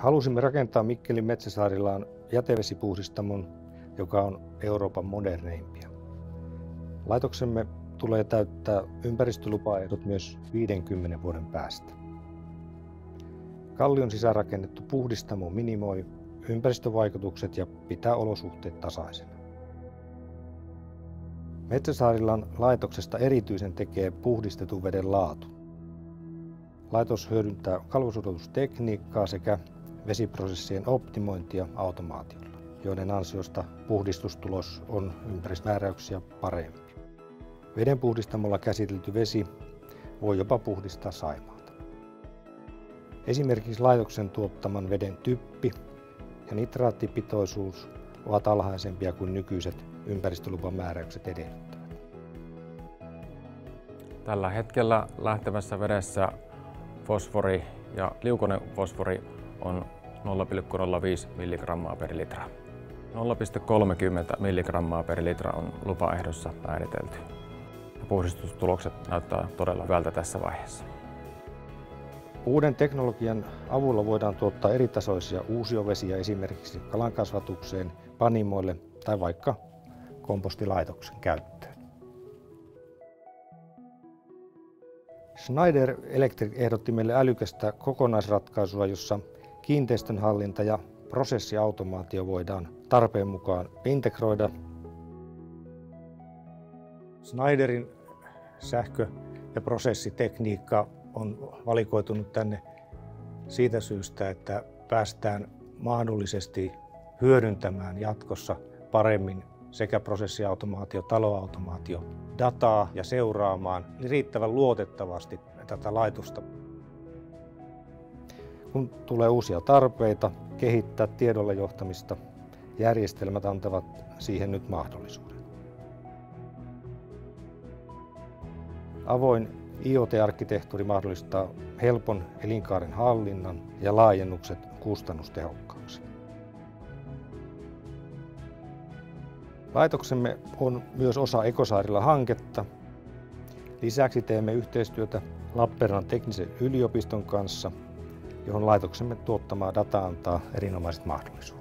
Halusimme rakentaa Mikkelin Metsäsaarillaan jätevesipuhdistamon, joka on Euroopan moderneimpia. Laitoksemme tulee täyttää ympäristölupaehdot myös 50 vuoden päästä. Kallion sisäänrakennettu puhdistamo minimoi ympäristövaikutukset ja pitää olosuhteet tasaisena. Metsäsaarillan laitoksesta erityisen tekee puhdistetun veden laatu. Laitos hyödyntää kalvosuodatustekniikkaa sekä vesiprosessien optimointia automaatiolla, joiden ansiosta puhdistustulos on ympäristömääräyksiä parempi. Vedenpuhdistamolla käsitelty vesi voi jopa puhdistaa Saimaata. Esimerkiksi laitoksen tuottaman veden typpi ja nitraattipitoisuus ovat alhaisempia kuin nykyiset ympäristölupamääräykset edellyttävät. Tällä hetkellä lähtevässä vedessä fosfori ja liukonen fosfori on 0,05 mg per litra. 0,30 mg per litra on lupaehdossa määritelty. Puhdistustulokset näyttää todella hyvältä tässä vaiheessa. Uuden teknologian avulla voidaan tuottaa eritasoisia uusiovesiä esimerkiksi kalankasvatukseen, panimoille tai vaikka kompostilaitoksen käyttöön. Schneider Electric ehdotti meille älykästä kokonaisratkaisua, jossa kiinteistönhallinta ja prosessiautomaatio voidaan tarpeen mukaan integroida. Schneiderin sähkö- ja prosessitekniikka on valikoitunut tänne siitä syystä, että päästään mahdollisesti hyödyntämään jatkossa paremmin sekä prosessiautomaatio, taloautomaatio dataa ja seuraamaan riittävän luotettavasti tätä laitosta. Kun tulee uusia tarpeita kehittää tiedolla johtamista, järjestelmät antavat siihen nyt mahdollisuuden. Avoin IoT-arkkitehtuuri mahdollistaa helpon elinkaaren hallinnan ja laajennukset kustannustehokkaaksi. Laitoksemme on myös osa Ekosaarilla-hanketta. Lisäksi teemme yhteistyötä Lappeenrannan teknisen yliopiston kanssa, johon laitoksemme tuottamaa data antaa erinomaiset mahdollisuudet.